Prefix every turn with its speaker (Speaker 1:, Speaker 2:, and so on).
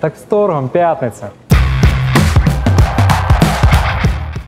Speaker 1: Так з торгом, п'ятниця.